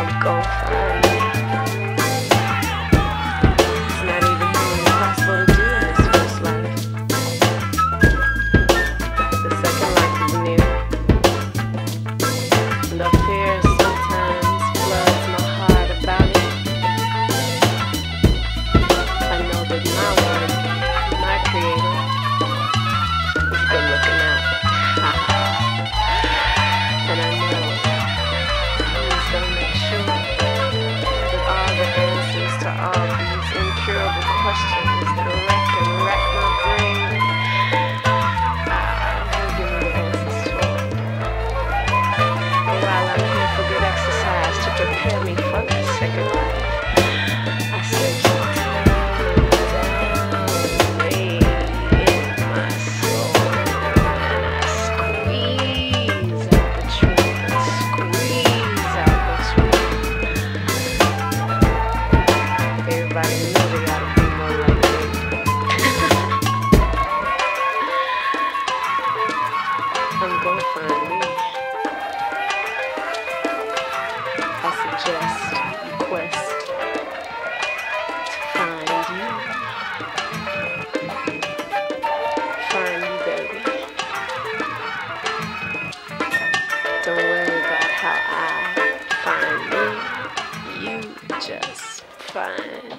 I'm going. Me that second I search down, in my soul, and I squeeze out the truth, squeeze out the truth. Everybody know they gotta just find